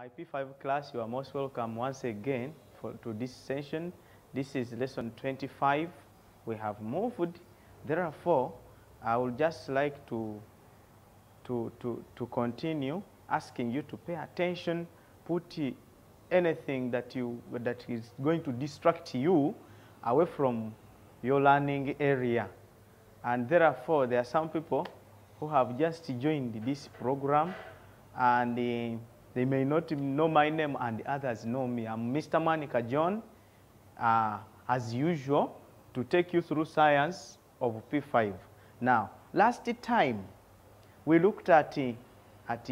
My P5 class, you are most welcome once again for, to this session. This is lesson 25. We have moved. Therefore, I would just like to, to, to, to continue asking you to pay attention, put anything that, you, that is going to distract you away from your learning area. And therefore, there are some people who have just joined this program and uh, they may not know my name and others know me. I'm Mr. Mwanikha John, uh, as usual, to take you through science of P5. Now, last time we looked at, uh, at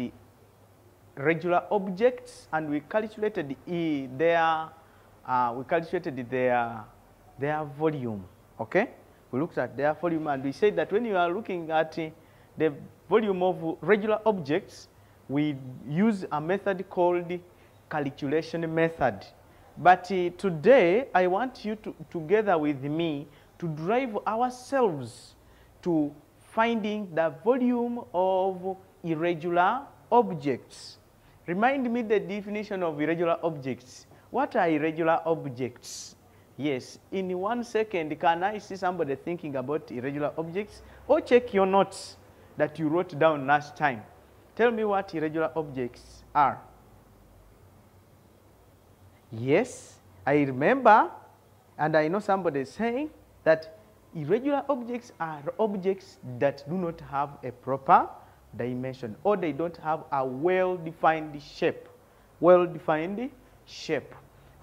regular objects and we calculated uh, their, uh, we calculated their, their volume, okay? We looked at their volume and we said that when you are looking at uh, the volume of regular objects, we use a method called calculation method. But uh, today, I want you to, together with me, to drive ourselves to finding the volume of irregular objects. Remind me the definition of irregular objects. What are irregular objects? Yes, in one second, can I see somebody thinking about irregular objects? Or check your notes that you wrote down last time. Tell me what irregular objects are. Yes, I remember, and I know somebody saying that irregular objects are objects that do not have a proper dimension or they don't have a well-defined shape. Well-defined shape.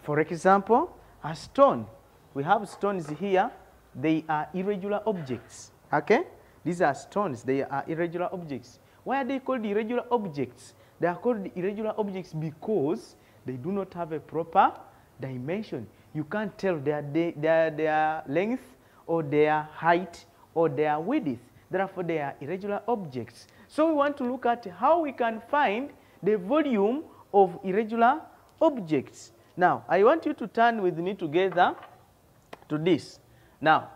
For example, a stone. We have stones here. They are irregular objects. Okay? These are stones. They are irregular objects. Why are they called irregular objects? They are called irregular objects because they do not have a proper dimension. You can't tell their, their, their length or their height or their width. Therefore, they are irregular objects. So we want to look at how we can find the volume of irregular objects. Now, I want you to turn with me together to this. Now,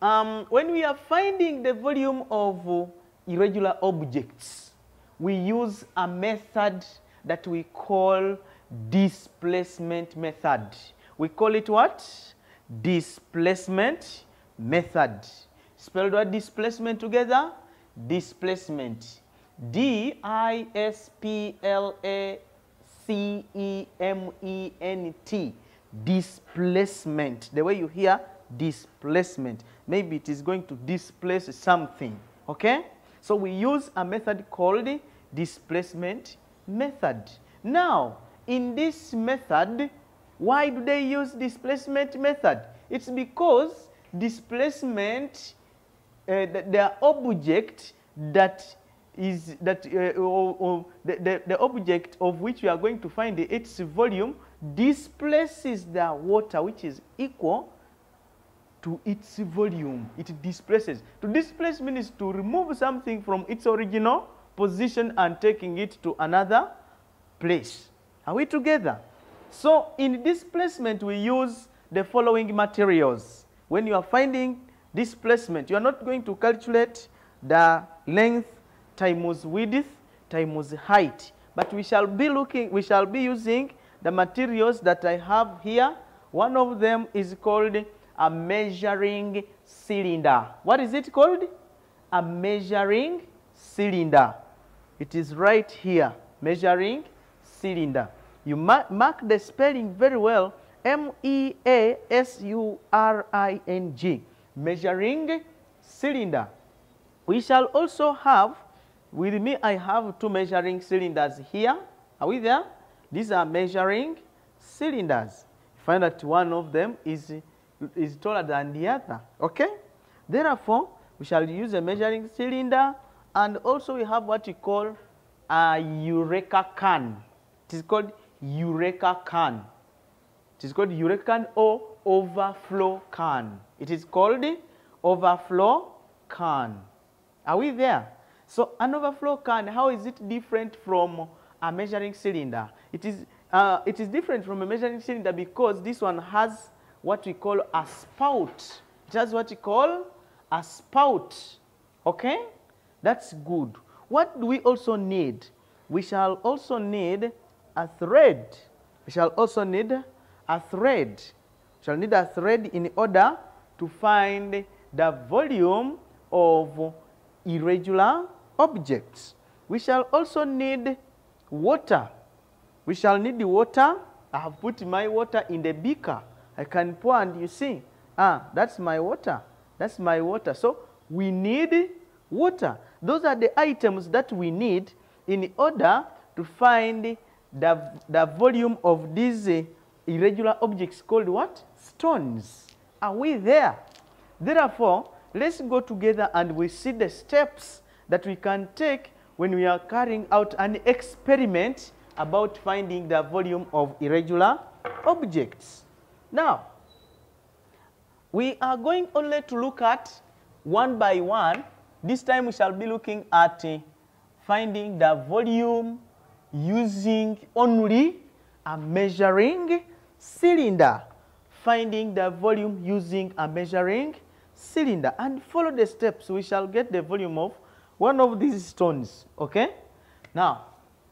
um, when we are finding the volume of irregular objects, we use a method that we call displacement method. We call it what? Displacement method. Spell the word displacement together. Displacement. D I S P L A C E M E N T. Displacement. The way you hear displacement. Maybe it is going to displace something. Okay? So we use a method called displacement method. Now, in this method, why do they use displacement method? It's because displacement, uh, the, the object that is that uh, or, or the, the, the object of which we are going to find its volume displaces the water which is equal to its volume. It displaces. To displace means to remove something from its original position and taking it to another place. Are we together? So in displacement, we use the following materials. When you are finding displacement, you are not going to calculate the length times width times height, but we shall be looking, we shall be using the materials that I have here. One of them is called a measuring cylinder. What is it called? A measuring cylinder. It is right here, measuring cylinder. You ma mark the spelling very well, M-E-A-S-U-R-I-N-G, measuring cylinder. We shall also have, with me I have two measuring cylinders here. Are we there? These are measuring cylinders. Find that one of them is is taller than the other. Okay? Therefore, we shall use a measuring cylinder and also we have what we call a eureka can. It is called eureka can. It is called eureka can or overflow can. It is called overflow can. Are we there? So an overflow can, how is it different from a measuring cylinder? It is, uh, it is different from a measuring cylinder because this one has what we call a spout. Has what we call a spout. Okay? That's good. What do we also need? We shall also need a thread. We shall also need a thread. We shall need a thread in order to find the volume of irregular objects. We shall also need water. We shall need the water. I have put my water in the beaker. I can pour and you see, ah, that's my water. That's my water. So we need water. Those are the items that we need in order to find the, the volume of these uh, irregular objects called what? Stones. Are we there? Therefore, let's go together and we see the steps that we can take when we are carrying out an experiment about finding the volume of irregular objects. Now, we are going only to look at one by one. This time we shall be looking at uh, finding the volume using only a measuring cylinder. Finding the volume using a measuring cylinder. And follow the steps. We shall get the volume of one of these stones. Okay? Now,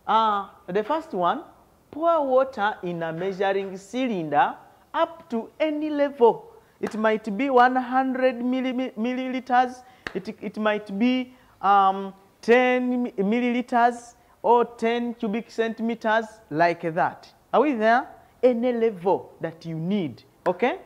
uh, the first one, pour water in a measuring cylinder up to any level. It might be 100 milliliters. It, it might be um, 10 milliliters or 10 cubic centimeters like that. Are we there? Any level that you need. Okay?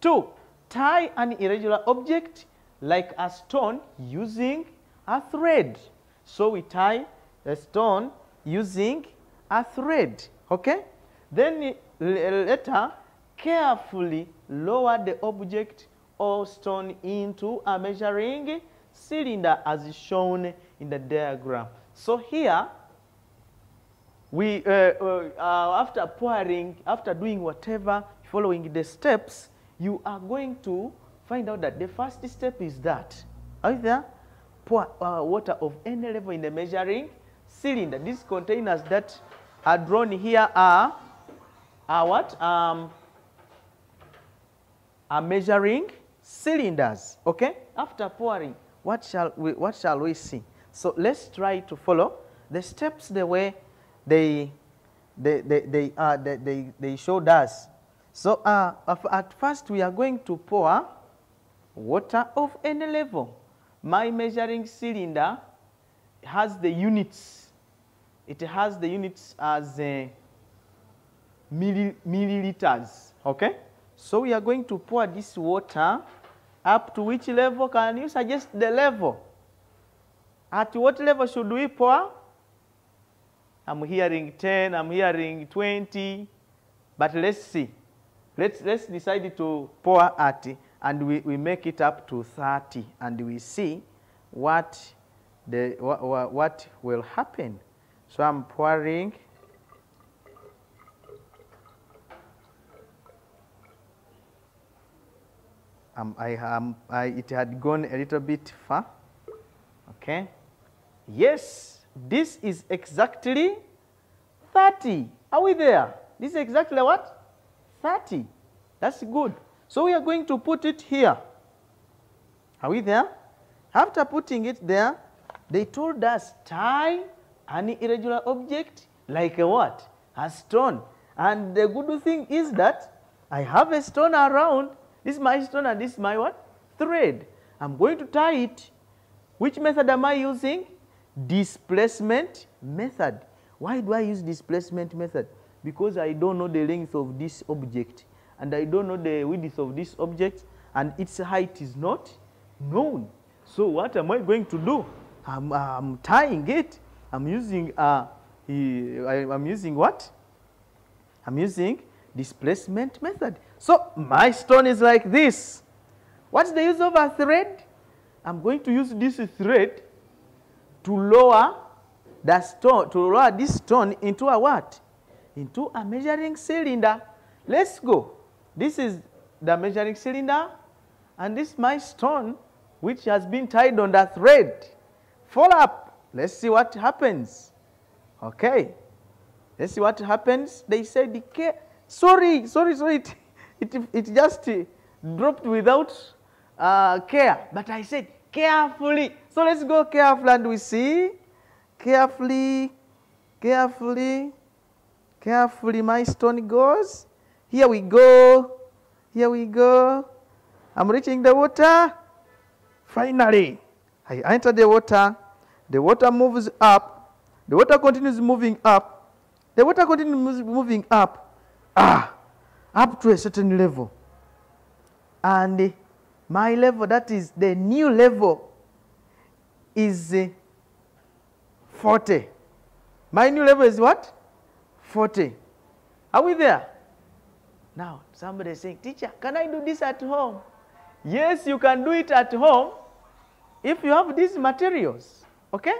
Two, tie an irregular object like a stone using a thread. So we tie a stone using a thread. Okay? Then later, carefully lower the object or stone into a measuring cylinder as shown in the diagram. So here, we, uh, uh, uh, after pouring, after doing whatever, following the steps, you are going to find out that the first step is that. Either pour uh, water of any level in the measuring cylinder. These containers that are drawn here are, are what? Um, are measuring cylinders. Okay? After pouring, what shall we, what shall we see? So let's try to follow the steps the way they, they, they, they, uh, they, they, they showed us. So uh, at first we are going to pour water of any level. My measuring cylinder has the units. It has the units as uh, milli milliliters. Okay? So we are going to pour this water up to which level? Can you suggest the level? At what level should we pour? I'm hearing 10, I'm hearing 20, but let's see. Let's, let's decide to pour at, and we, we make it up to 30, and we see what, the, what, what will happen. So I'm pouring um, I, um, I, it had gone a little bit far. Okay. Yes, this is exactly 30. Are we there? This is exactly what? 30. That's good. So we are going to put it here. Are we there? After putting it there, they told us tie an irregular object like a what? A stone. And the good thing is that I have a stone around this is my stone and this is my what? Thread. I'm going to tie it. Which method am I using? Displacement method. Why do I use displacement method? Because I don't know the length of this object and I don't know the width of this object and its height is not known. So what am I going to do? I'm, I'm tying it. I'm using, uh, I'm using what? I'm using displacement method. So my stone is like this. What's the use of a thread? I'm going to use this thread to lower the stone, to lower this stone into a what? Into a measuring cylinder. Let's go. This is the measuring cylinder, and this is my stone, which has been tied on the thread. Fall up. Let's see what happens. Okay. Let's see what happens. They said, Sorry, sorry, sorry. It, it, it just dropped without uh, care. But I said, carefully. So let's go carefully and we see. Carefully, carefully. Carefully, my stone goes. Here we go. Here we go. I'm reaching the water. Finally, I enter the water. The water moves up. The water continues moving up. The water continues moving up. Ah, up to a certain level. And my level, that is the new level, is uh, 40. My new level is what? 40. Are we there? Now, somebody is saying, Teacher, can I do this at home? Yes, you can do it at home if you have these materials. Okay?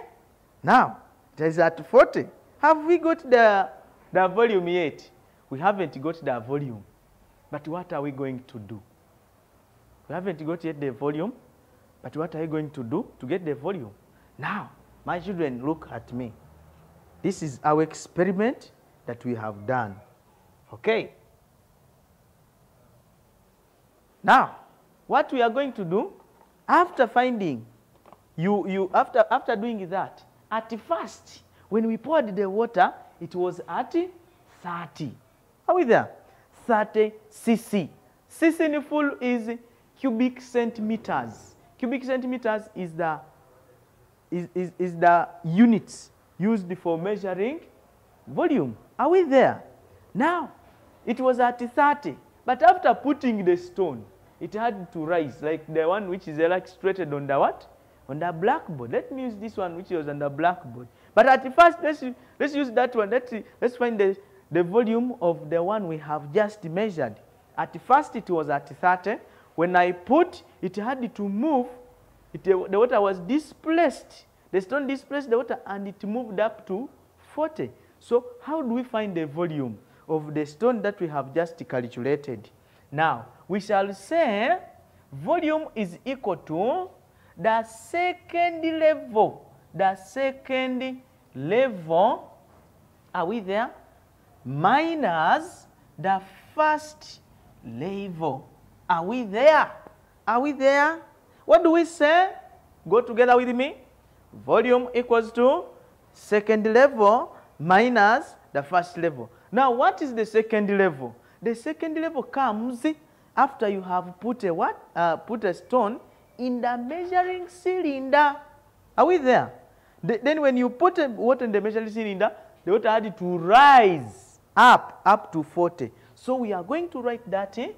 Now, it is at 40. Have we got the, the volume yet? We haven't got the volume. But what are we going to do? We haven't got yet the volume, but what are you going to do to get the volume? Now, my children, look at me. This is our experiment that we have done. Okay? Now, what we are going to do, after finding, you, you, after, after doing that, at first, when we poured the water, it was at 30. Are we there? 30 cc. Cc in full is cubic centimeters. Cubic centimeters is the, is, is, is the units used for measuring volume. Are we there? Now, it was at 30, but after putting the stone, it had to rise, like the one which is illustrated on the what? On the blackboard. Let me use this one which was on the blackboard. But at first, let's, let's use that one. Let's, let's find the, the volume of the one we have just measured. At first, it was at 30. When I put, it had to move. It, the water was displaced. The stone displaced the water and it moved up to 40. So how do we find the volume of the stone that we have just calculated? Now, we shall say volume is equal to the second level. The second level, are we there? Minus the first level. Are we there? Are we there? What do we say? Go together with me. Volume equals to second level minus the first level. Now, what is the second level? The second level comes after you have put a what? Uh, put a stone in the measuring cylinder. Are we there? The, then when you put a water in the measuring cylinder, the water had to rise up, up to 40. So we are going to write that in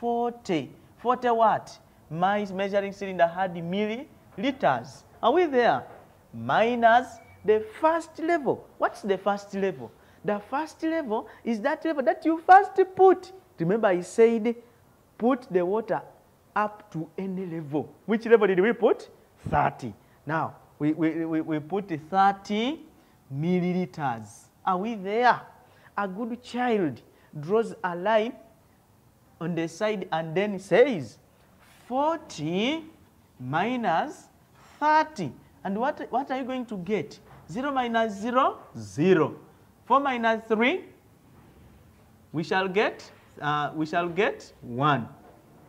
40. 40 what? My measuring cylinder had milliliters. Are we there? Minus the first level. What's the first level? The first level is that level that you first put. Remember, I said put the water up to any level. Which level did we put? 30. Now, we, we, we, we put 30 milliliters. Are we there? A good child draws a line on the side and then says 40 minus 30. And what, what are you going to get? 0 minus 0, 0. 4 minus 3, we shall get, uh, we shall get 1.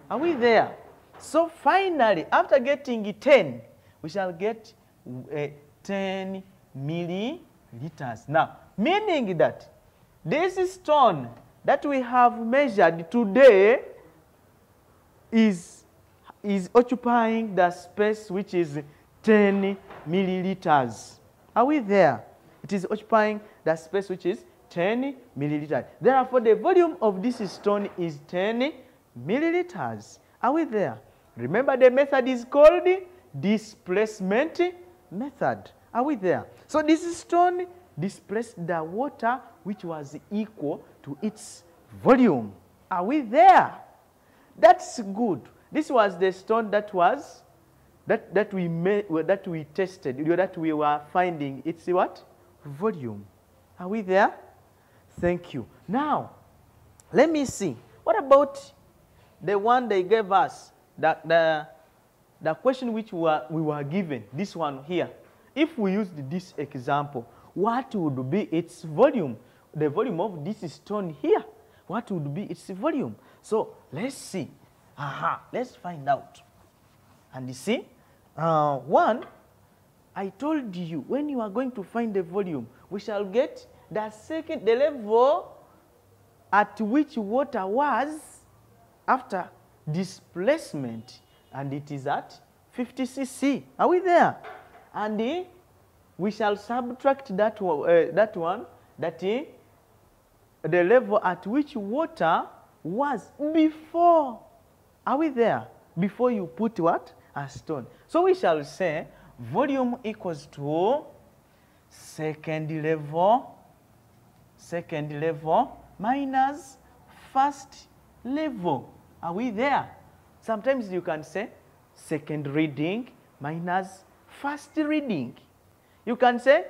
Are we there? So finally, after getting 10, we shall get uh, 10 milliliters. Now, meaning that this stone that we have measured today is, is occupying the space which is 10 milliliters. Are we there? It is occupying the space which is 10 milliliters. Therefore, the volume of this stone is 10 milliliters. Are we there? Remember the method is called displacement method. Are we there? So this stone displaced the water which was equal to its volume. Are we there? That's good. This was the stone that was that, that we made, that we tested, that we were finding its what? Volume. Are we there? Thank you. Now, let me see. What about the one they gave us? The, the, the question which we were, we were given, this one here. If we used this example, what would be its volume? The volume of this stone here. What would be its volume? So let's see. Aha, let's find out. And you see, uh, one, I told you when you are going to find the volume, we shall get the second, the level at which water was after displacement, and it is at 50 cc. Are we there? And eh, we shall subtract that, uh, that one, that eh, the level at which water was before. Are we there? Before you put what? A stone. So we shall say volume equals to second level, second level minus first level. Are we there? Sometimes you can say second reading minus first reading. You can say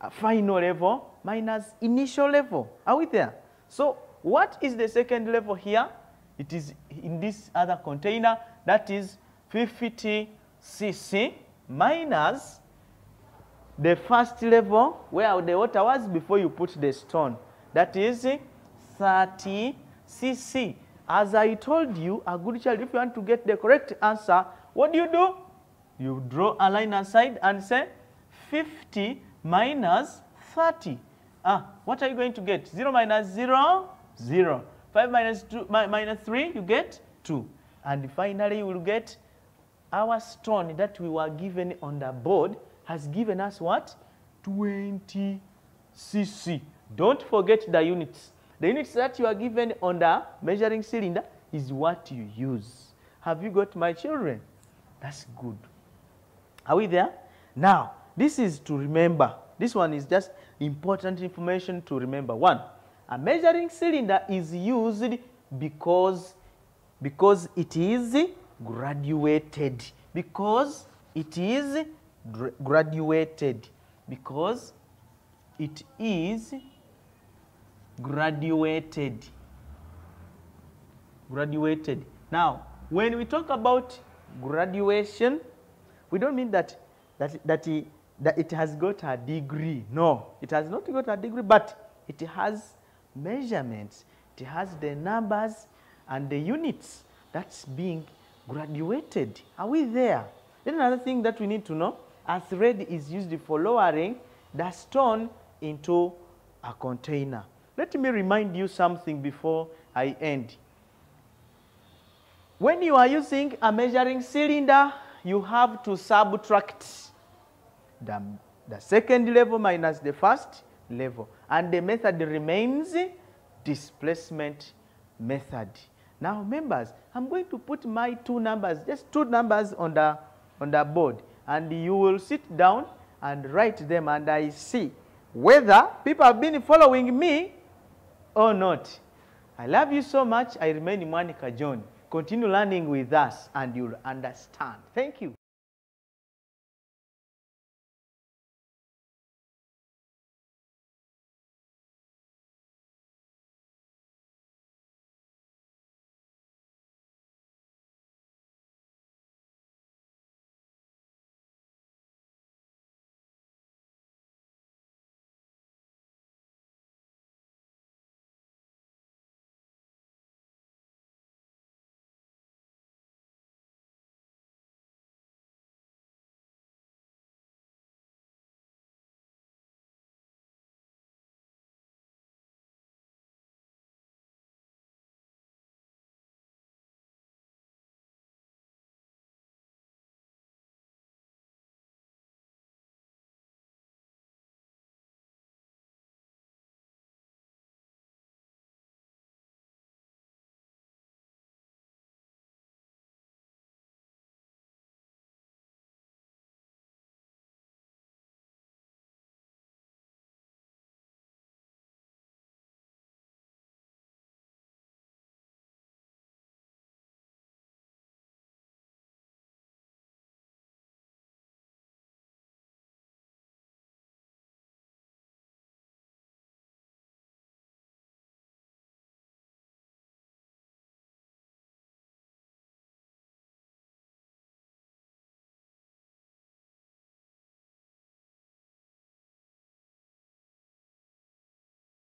a final level minus initial level. Are we there? So what is the second level here? It is in this other container that is 50 cc minus the first level where the water was before you put the stone. That is 30 cc. As I told you, a good child, if you want to get the correct answer, what do you do? You draw a line aside and say 50 minus 30. Ah, what are you going to get? 0 minus 0, 0. 5 minus 2, mi- minus 3, you get 2. And finally, you will get our stone that we were given on the board has given us what? 20 cc. Don't forget the units. The units that you are given on the measuring cylinder is what you use. Have you got my children? That's good. Are we there? Now, this is to remember. This one is just important information to remember. One, a measuring cylinder is used because, because it is graduated. Because it is graduated. Because it is graduated graduated. Now, when we talk about graduation, we don't mean that that that that it has got a degree. No, it has not got a degree, but it has measurements. It has the numbers and the units that's being graduated. Are we there? Then another thing that we need to know, a thread is used for lowering the stone into a container. Let me remind you something before I end. When you are using a measuring cylinder, you have to subtract the, the second level minus the first level. And the method remains displacement method. Now, members, I'm going to put my two numbers, just two numbers on the, on the board. And you will sit down and write them, and I see whether people have been following me or not. I love you so much. I remain Mwanikha John. Continue learning with us and you'll understand. Thank you.